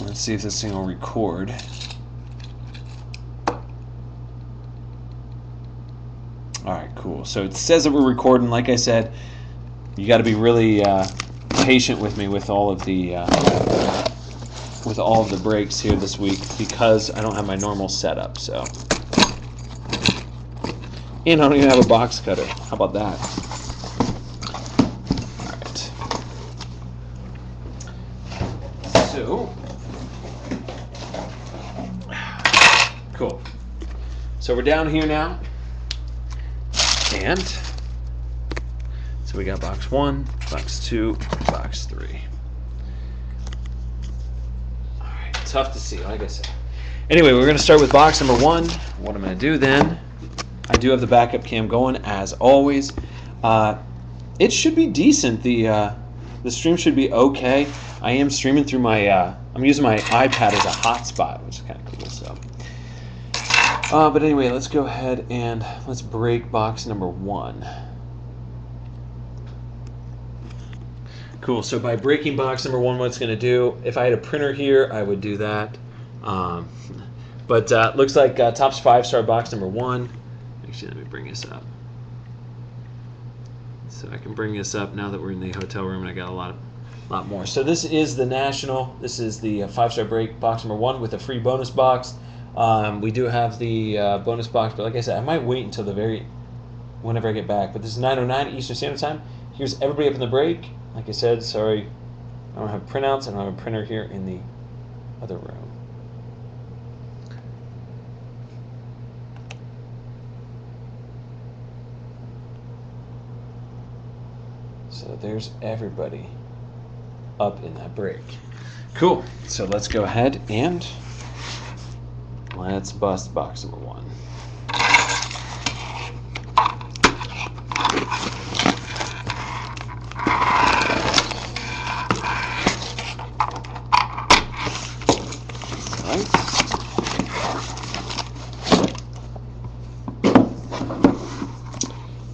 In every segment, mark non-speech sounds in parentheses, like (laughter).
Let's see if this thing will record. All right, cool. So it says that we're recording. Like I said, you got to be really uh, patient with me with all of the uh, with all of the breaks here this week because I don't have my normal setup. So, and I don't even have a box cutter. How about that? All right. So. Cool. So we're down here now. And so we got box one, box two, box three. All right, tough to see, like I said. Anyway, we're going to start with box number one. What I'm going to do then, I do have the backup cam going as always. Uh, it should be decent. The uh, the stream should be okay. I am streaming through my. Uh, I'm using my iPad as a hotspot, which is kind of cool. So. Uh, but anyway, let's go ahead and let's break box number one. Cool. So by breaking box number one, what's going to do? If I had a printer here, I would do that. Um, but uh, looks like uh, Topps five star box number one. Actually, let me bring this up. So I can bring this up now that we're in the hotel room and I got a lot of, lot more. So this is the national. This is the uh, five star break box number one with a free bonus box. Um, we do have the uh, bonus box, but like I said, I might wait until the very whenever I get back. But this is 9:09 Eastern Standard Time. Here's everybody up in the break. Like I said, sorry, I don't have printouts. I don't have a printer here in the other room. So there's everybody up in that break. Cool. So let's go ahead and let's bust box number one.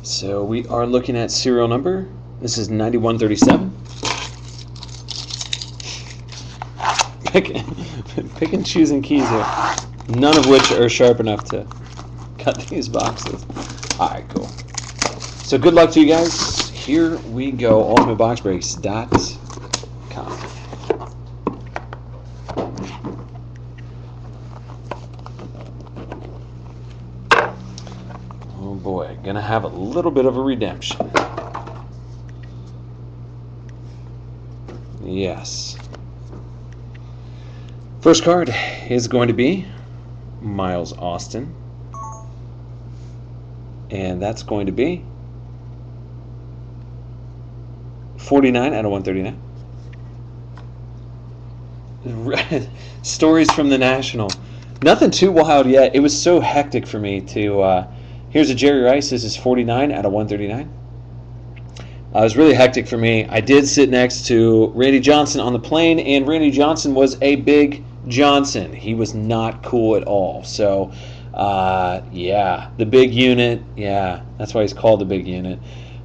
So we are looking at serial number. This is 9137. Pick, (laughs) pick and choosing keys here. None of which are sharp enough to cut (laughs) these boxes. Alright, cool. So good luck to you guys. Here we go. UltimateBoxBreaks.com. Oh boy, gonna have a little bit of a redemption. Yes. First card is going to be Miles Austin. And that's going to be 49 out of 139. (laughs) Stories from the National. Nothing too wild yet. It was so hectic for me to. Uh, here's a Jerry Rice. This is 49 out of 139. Uh, it was really hectic for me. I did sit next to Randy Johnson on the plane, and Randy Johnson was a big Johnson. He was not cool at all. So, uh, yeah, the big unit. Yeah, that's why he's called the big unit.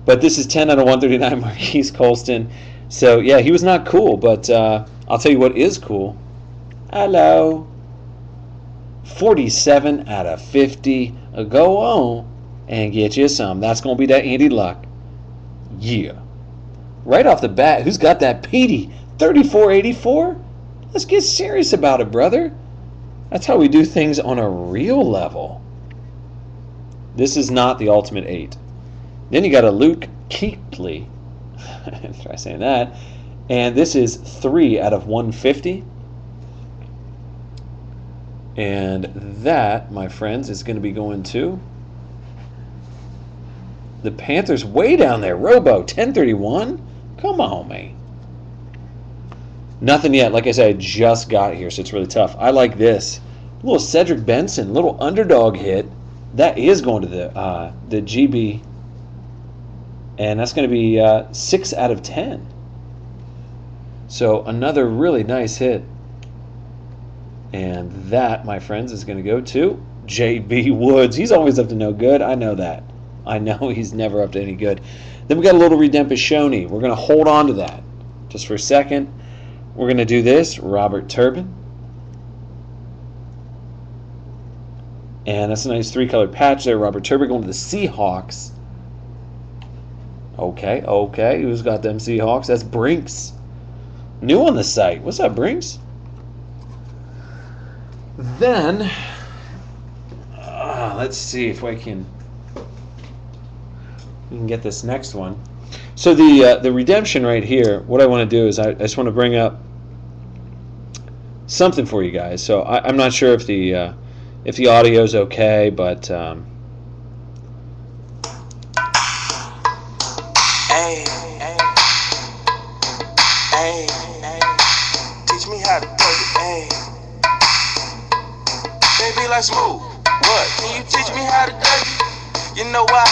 But this is 10 out of 139, (laughs) Marquise Colston. So, yeah, he was not cool, but uh, I'll tell you what is cool. Hello. 47 out of 50. Go on and get you some. That's going to be that Andy Luck. Yeah. Right off the bat, who's got that Petey? 3484? Let's get serious about it, brother. That's how we do things on a real level. This is not the Ultimate 8. Then you got a Luke Kuechly. (laughs) Try saying that. And this is 3 out of 150. And that, my friends, is going to be going to the Panthers way down there. Robo, 1031? Come on, man. Nothing yet. Like I said, I just got here, so it's really tough. I like this. A little Cedric Benson, little underdog hit. That is going to the uh, the GB. And that's going to be uh, 6 out of 10. So another really nice hit. And that, my friends, is going to go to JB Woods. He's always up to no good. I know that. I know (laughs) he's never up to any good. Then we got a little Redemption Shoney. We're going to hold on to that just for a second. We're going to do this, Robert Turbin. And that's a nice three color patch there, Robert Turbin going to the Seahawks. Okay, okay. Who's got them Seahawks? That's Brinks. New on the site. What's up, Brinks? Then, uh, let's see if I can we can get this next one. So the uh, the redemption right here. What I want to do is I, I just want to bring up something for you guys. So I, am not sure if the uh, if the audio is okay, but. Um, Hey, hey, hey, hey, teach me how to hey. Baby, let's move. What? Can you teach me how to it? You know why?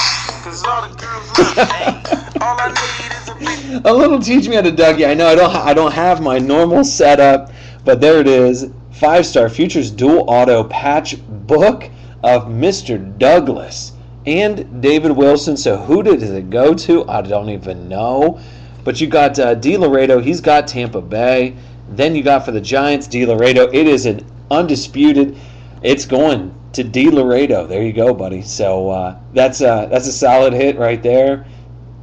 Cause all the girls love. (laughs) All I need is a big a little teach me how to Dougie. I know I don't I don't have my normal setup, but there it is. Five star futures dual auto patch book of Mr. Douglas and David Wilson. So who did it go to? I don't even know. But you got uh, D. Laredo. He's got Tampa Bay. Then you got for the Giants D. Laredo. It is an undisputed. It's going to D. Laredo. There you go, buddy. So uh, that's a, that's a solid hit right there.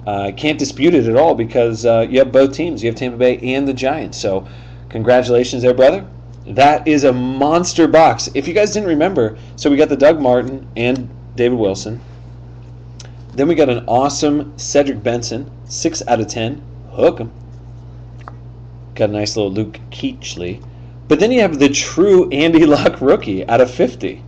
I uh, can't dispute it at all because uh, you have both teams. You have Tampa Bay and the Giants. So congratulations there, brother. That is a monster box. If you guys didn't remember, so we got the Doug Martin and David Wilson. Then we got an awesome Cedric Benson, 6 out of 10. Hook him. Got a nice little Luke Kuechly. But then you have the true Andy (laughs) Luck rookie out of 50.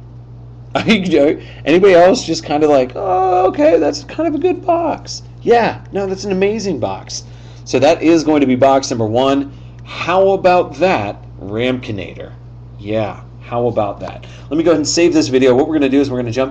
(laughs) Anybody else just kind of like, oh, okay, that's kind of a good box. Yeah, no, that's an amazing box. So that is going to be box number one. How about that, Ramkinator? Yeah, how about that? Let me go ahead and save this video. What we're going to do is we're going to jump